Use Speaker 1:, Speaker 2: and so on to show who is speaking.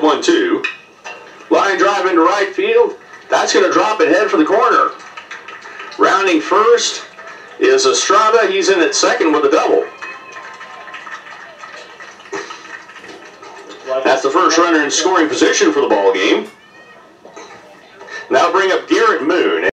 Speaker 1: the one-two. Line drive into right field. That's going to drop it head for the corner. Rounding first is Estrada. He's in at second with a double. That's the first runner in scoring position for the ball game. Now bring up Garrett Moon.